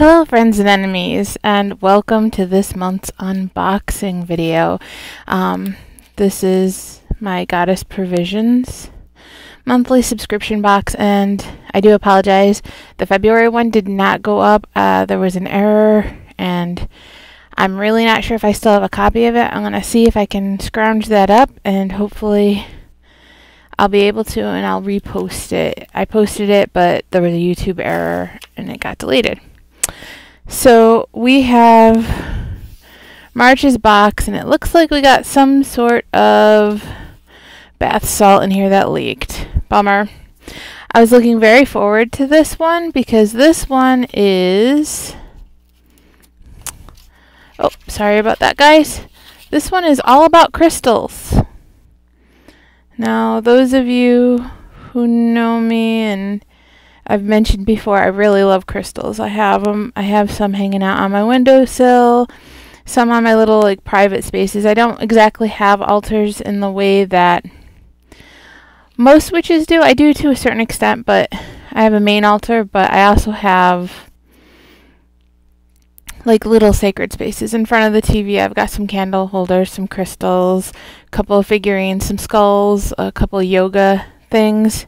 Hello friends and enemies and welcome to this month's unboxing video. Um, this is my Goddess Provisions monthly subscription box and I do apologize. The February one did not go up. Uh, there was an error and I'm really not sure if I still have a copy of it. I'm going to see if I can scrounge that up and hopefully I'll be able to and I'll repost it. I posted it but there was a YouTube error and it got deleted. So we have March's box, and it looks like we got some sort of bath salt in here that leaked. Bummer. I was looking very forward to this one because this one is... Oh, sorry about that, guys. This one is all about crystals. Now, those of you who know me and I've mentioned before, I really love crystals. I have them. I have some hanging out on my windowsill, some on my little like private spaces. I don't exactly have altars in the way that most witches do. I do to a certain extent, but I have a main altar, but I also have like little sacred spaces in front of the TV. I've got some candle holders, some crystals, a couple of figurines, some skulls, a couple of yoga things.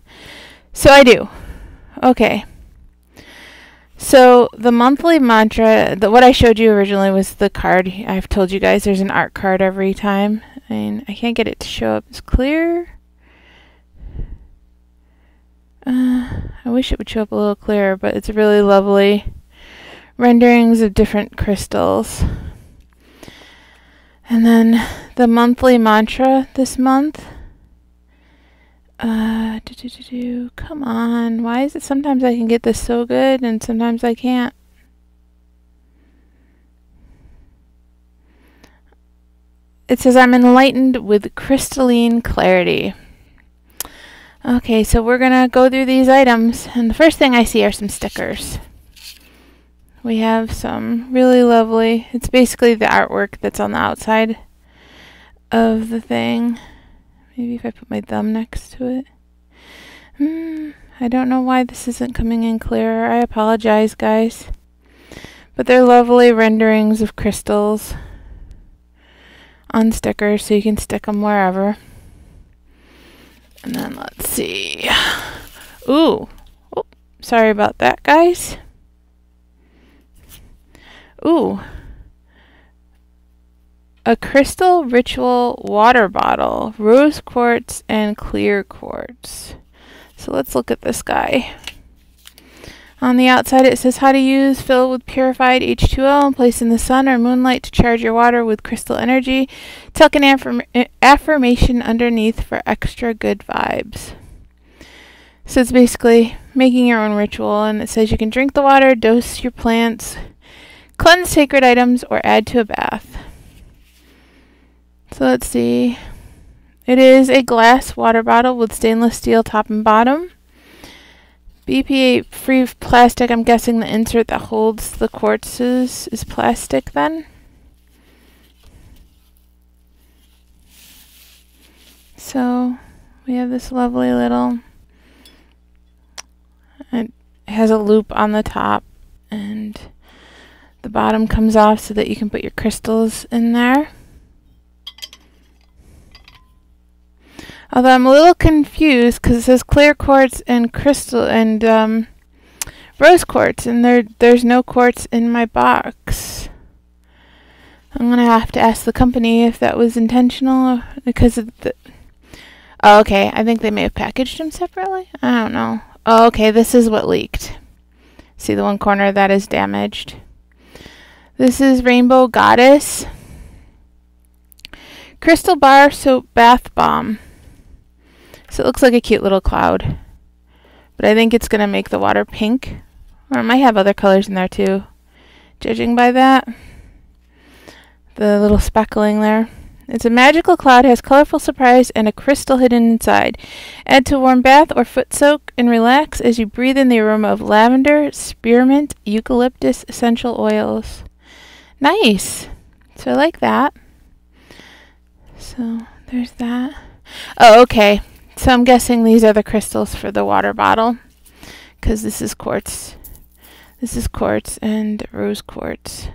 So I do. Okay. So the monthly mantra, the, what I showed you originally was the card. I've told you guys there's an art card every time. I mean, I can't get it to show up as clear. Uh, I wish it would show up a little clearer, but it's really lovely renderings of different crystals. And then the monthly mantra this month uh, do, do, do, do. Come on. Why is it sometimes I can get this so good and sometimes I can't? It says, I'm enlightened with crystalline clarity. Okay, so we're going to go through these items. And the first thing I see are some stickers. We have some really lovely, it's basically the artwork that's on the outside of the thing. Maybe if I put my thumb next to it. Hmm, I don't know why this isn't coming in clearer. I apologize, guys. But they're lovely renderings of crystals on stickers so you can stick them wherever. And then let's see. Ooh. Oh, sorry about that, guys. Ooh a crystal ritual water bottle, rose quartz and clear quartz. So let's look at this guy. On the outside it says how to use, fill with purified H2O and place in the sun or moonlight to charge your water with crystal energy. Tuck an affirm eh, affirmation underneath for extra good vibes. So it's basically making your own ritual and it says you can drink the water, dose your plants, cleanse sacred items, or add to a bath. So let's see. It is a glass water bottle with stainless steel top and bottom. BPA free plastic. I'm guessing the insert that holds the quartzes is plastic then. So we have this lovely little, it has a loop on the top and the bottom comes off so that you can put your crystals in there. Although I'm a little confused because it says clear quartz and crystal and um, rose quartz, and there there's no quartz in my box. I'm gonna have to ask the company if that was intentional because of the. Oh, okay. I think they may have packaged them separately. I don't know. Oh, okay. This is what leaked. See the one corner that is damaged. This is Rainbow Goddess Crystal Bar Soap Bath Bomb. So it looks like a cute little cloud. But I think it's going to make the water pink. Or it might have other colors in there too. Judging by that. The little speckling there. It's a magical cloud, has colorful surprise, and a crystal hidden inside. Add to warm bath or foot soak and relax as you breathe in the aroma of lavender, spearmint, eucalyptus essential oils. Nice! So I like that. So there's that. Oh, okay. So I'm guessing these are the crystals for the water bottle because this is quartz. This is quartz and rose quartz.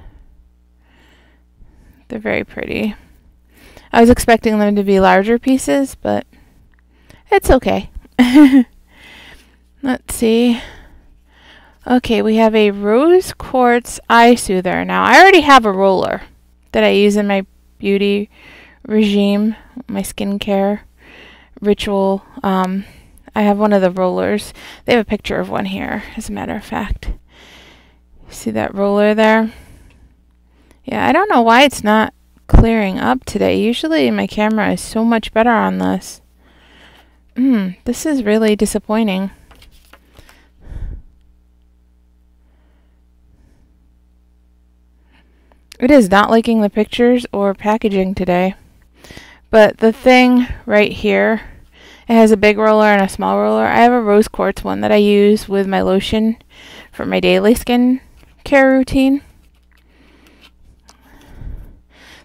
They're very pretty. I was expecting them to be larger pieces, but it's okay. Let's see. Okay, we have a rose quartz eye soother. Now, I already have a roller that I use in my beauty regime, my skincare ritual. Um, I have one of the rollers. They have a picture of one here, as a matter of fact. See that roller there? Yeah, I don't know why it's not clearing up today. Usually my camera is so much better on this. Hmm, this is really disappointing. It is not liking the pictures or packaging today. But the thing right here, it has a big roller and a small roller. I have a rose quartz one that I use with my lotion for my daily skin care routine.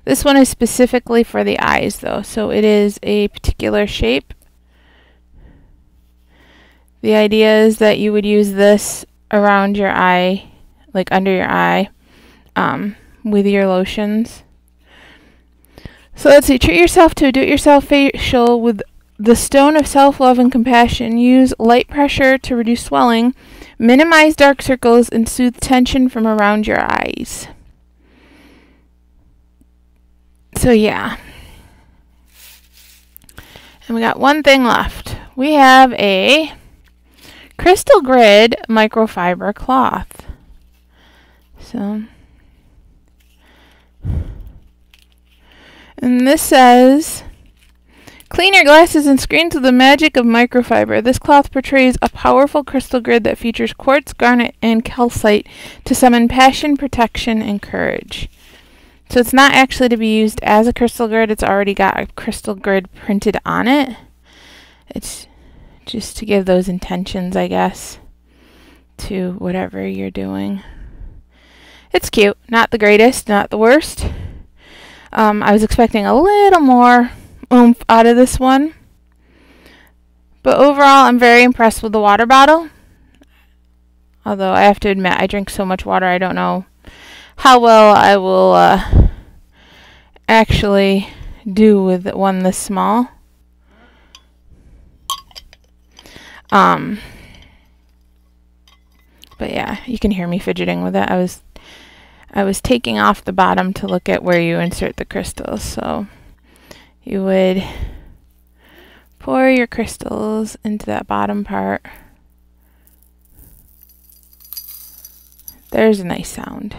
This one is specifically for the eyes though, so it is a particular shape. The idea is that you would use this around your eye, like under your eye, um, with your lotions. So let's see, treat yourself to a do-it-yourself facial with the stone of self-love and compassion. Use light pressure to reduce swelling, minimize dark circles, and soothe tension from around your eyes. So yeah. And we got one thing left. We have a crystal grid microfiber cloth. So and this says Clean your glasses and screens with the magic of microfiber. This cloth portrays a powerful crystal grid that features quartz, garnet, and calcite to summon passion, protection, and courage. So it's not actually to be used as a crystal grid, it's already got a crystal grid printed on it. It's just to give those intentions, I guess, to whatever you're doing. It's cute. Not the greatest, not the worst. Um, I was expecting a little more oomph out of this one. But overall, I'm very impressed with the water bottle. Although I have to admit, I drink so much water, I don't know how well I will uh, actually do with one this small. Um, but yeah, you can hear me fidgeting with it. I was I was taking off the bottom to look at where you insert the crystals. So you would pour your crystals into that bottom part. There's a nice sound.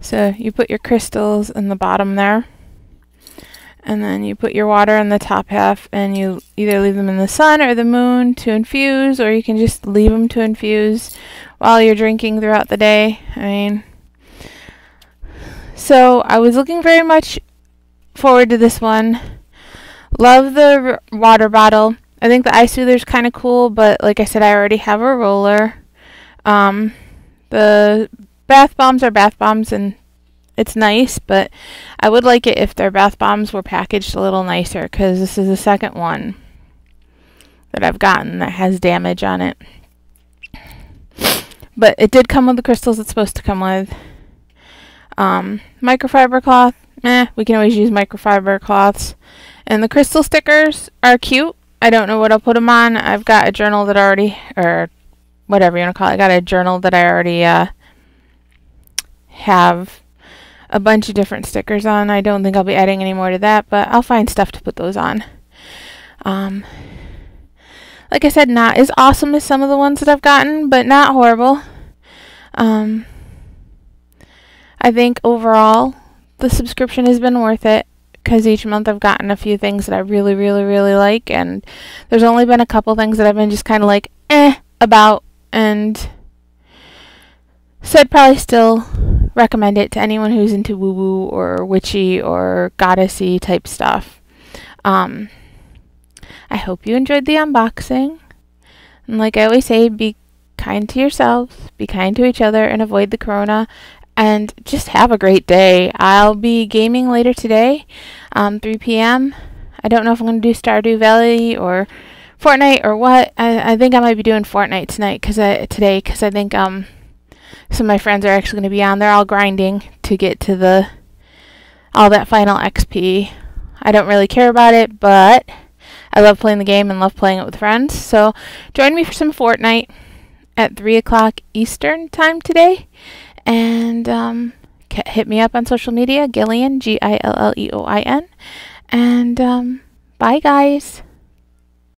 So you put your crystals in the bottom there. And then you put your water in the top half and you either leave them in the sun or the moon to infuse, or you can just leave them to infuse while you're drinking throughout the day. I mean, so I was looking very much forward to this one. Love the water bottle. I think the ice soother is kind of cool, but like I said, I already have a roller. Um, the bath bombs are bath bombs, and it's nice, but I would like it if their bath bombs were packaged a little nicer because this is the second one that I've gotten that has damage on it. But it did come with the crystals it's supposed to come with. Um, microfiber cloth, eh, we can always use microfiber cloths. And the crystal stickers are cute. I don't know what I'll put them on. I've got a journal that already, or whatever you want to call it, I got a journal that I already uh, have a bunch of different stickers on. I don't think I'll be adding any more to that, but I'll find stuff to put those on. Um, like I said, not as awesome as some of the ones that I've gotten, but not horrible. Um, I think overall the subscription has been worth it because each month I've gotten a few things that I really, really, really like, and there's only been a couple things that I've been just kind of like eh about, and said probably still recommend it to anyone who's into woo woo or witchy or goddessy type stuff. Um, I hope you enjoyed the unboxing. And like I always say, be kind to yourselves, be kind to each other, and avoid the corona. And just have a great day. I'll be gaming later today, um, 3 p.m. I don't know if I'm going to do Stardew Valley or Fortnite or what. I, I think I might be doing Fortnite tonight because today because I think um of my friends are actually going to be on. They're all grinding to get to the all that final XP. I don't really care about it, but I love playing the game and love playing it with friends. So join me for some Fortnite at 3 o'clock Eastern time today. And um, hit me up on social media, Gilleoin, G I L L E O I N. And um, bye, guys.